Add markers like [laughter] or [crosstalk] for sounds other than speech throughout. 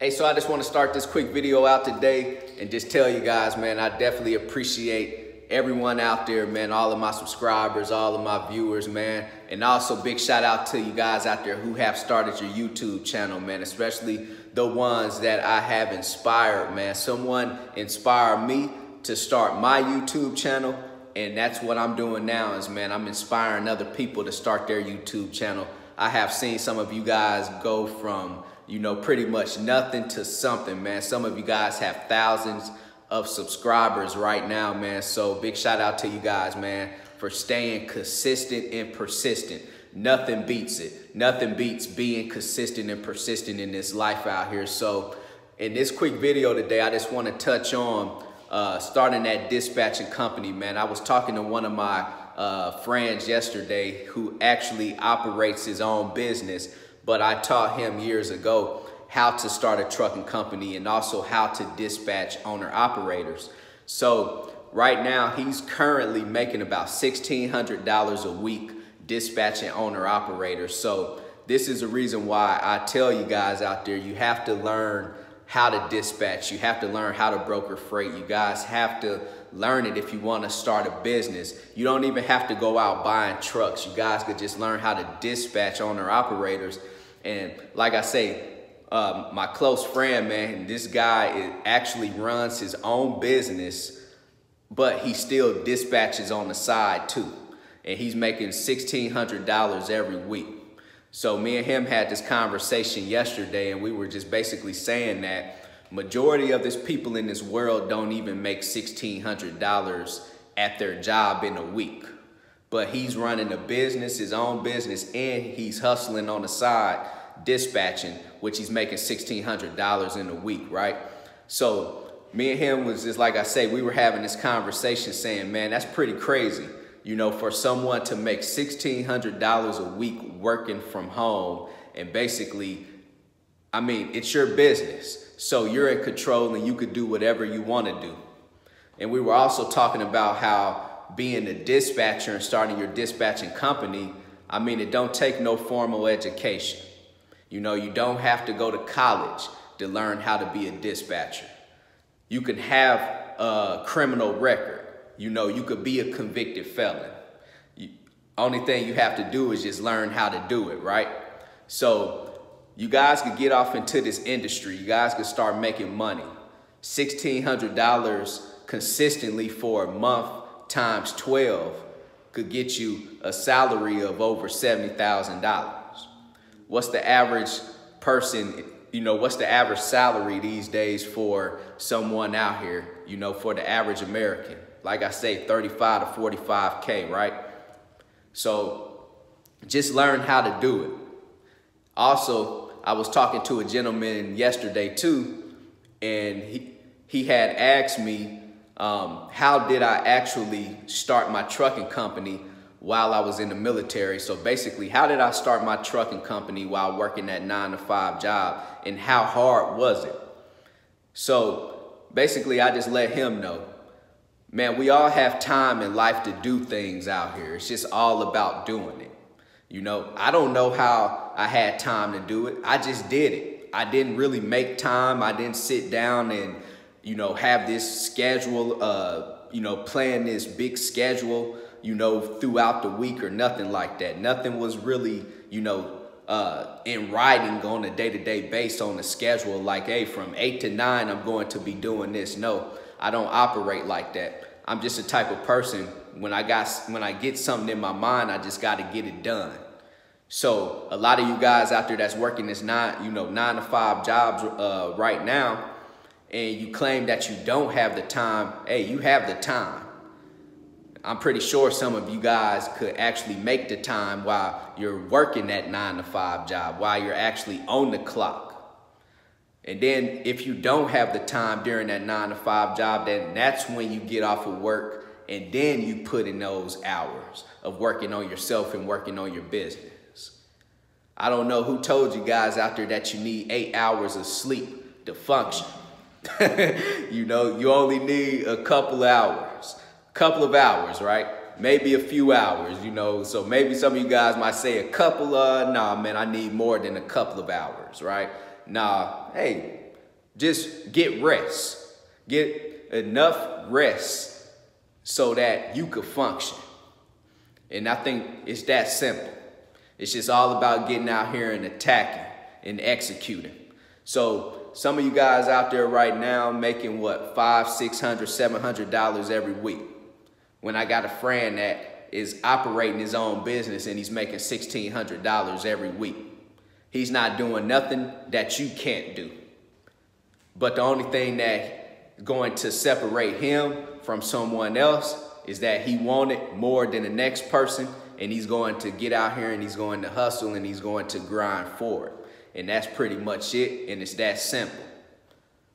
Hey, so I just want to start this quick video out today and just tell you guys, man, I definitely appreciate everyone out there, man, all of my subscribers, all of my viewers, man. And also big shout out to you guys out there who have started your YouTube channel, man, especially the ones that I have inspired, man. Someone inspired me to start my YouTube channel. And that's what I'm doing now is, man, I'm inspiring other people to start their YouTube channel. I have seen some of you guys go from you know, pretty much nothing to something, man. Some of you guys have thousands of subscribers right now, man. So big shout out to you guys, man, for staying consistent and persistent. Nothing beats it. Nothing beats being consistent and persistent in this life out here. So in this quick video today, I just want to touch on uh, starting that dispatching company, man. I was talking to one of my uh, friends yesterday who actually operates his own business but I taught him years ago how to start a trucking company and also how to dispatch owner operators. So right now he's currently making about $1,600 a week dispatching owner operators. So this is a reason why I tell you guys out there, you have to learn how to dispatch. You have to learn how to broker freight. You guys have to learn it if you want to start a business. You don't even have to go out buying trucks. You guys could just learn how to dispatch owner operators and like I say, um, my close friend, man, this guy actually runs his own business, but he still dispatches on the side too. And he's making $1,600 every week. So me and him had this conversation yesterday and we were just basically saying that majority of these people in this world don't even make $1,600 at their job in a week but he's running a business, his own business, and he's hustling on the side, dispatching, which he's making $1,600 in a week, right? So me and him was just like I say, we were having this conversation saying, man, that's pretty crazy. You know, for someone to make $1,600 a week working from home and basically, I mean, it's your business. So you're in control and you could do whatever you want to do. And we were also talking about how being a dispatcher and starting your dispatching company, I mean, it don't take no formal education. You know, you don't have to go to college to learn how to be a dispatcher. You can have a criminal record. You know, you could be a convicted felon. You, only thing you have to do is just learn how to do it, right? So you guys could get off into this industry. You guys could start making money. $1,600 consistently for a month times 12 could get you a salary of over $70,000. What's the average person, you know, what's the average salary these days for someone out here, you know, for the average American? Like I say, 35 to 45K, right? So just learn how to do it. Also, I was talking to a gentleman yesterday too, and he, he had asked me um, how did I actually start my trucking company while I was in the military? So basically, how did I start my trucking company while working that nine to five job and how hard was it? So basically, I just let him know, man, we all have time in life to do things out here. It's just all about doing it. You know, I don't know how I had time to do it. I just did it. I didn't really make time. I didn't sit down and you know, have this schedule, uh, you know, plan this big schedule, you know, throughout the week or nothing like that. Nothing was really, you know, uh, in writing on a day-to-day -day base on the schedule like, hey, from eight to nine, I'm going to be doing this. No, I don't operate like that. I'm just a type of person, when I got, when I get something in my mind, I just got to get it done. So a lot of you guys out there that's working this nine, you know, nine to five jobs uh, right now, and you claim that you don't have the time, hey, you have the time. I'm pretty sure some of you guys could actually make the time while you're working that nine to five job, while you're actually on the clock. And then if you don't have the time during that nine to five job, then that's when you get off of work and then you put in those hours of working on yourself and working on your business. I don't know who told you guys out there that you need eight hours of sleep to function. [laughs] you know, you only need a couple hours, couple of hours, right? Maybe a few hours, you know. So maybe some of you guys might say a couple of, nah, man, I need more than a couple of hours, right? Nah, hey, Just get rest. Get enough rest so that you could function. And I think it's that simple. It's just all about getting out here and attacking and executing. So some of you guys out there right now making what five, six hundred, seven hundred dollars every week. When I got a friend that is operating his own business and he's making sixteen hundred dollars every week. He's not doing nothing that you can't do. But the only thing that going to separate him from someone else is that he wanted more than the next person and he's going to get out here and he's going to hustle and he's going to grind for it. And that's pretty much it. And it's that simple.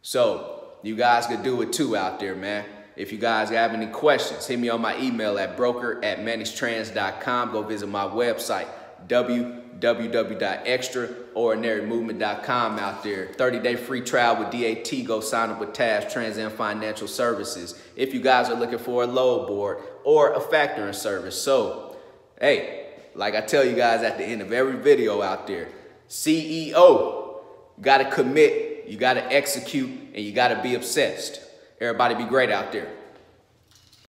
So you guys could do it too out there, man. If you guys have any questions, hit me on my email at broker at manixtrans.com. Go visit my website, www.extraordinarymovement.com out there. 30-day free trial with DAT. Go sign up with TAFS Trans Am Financial Services. If you guys are looking for a load board or a factoring service. So, hey, like I tell you guys at the end of every video out there, CEO, you got to commit, you got to execute, and you got to be obsessed. Everybody be great out there.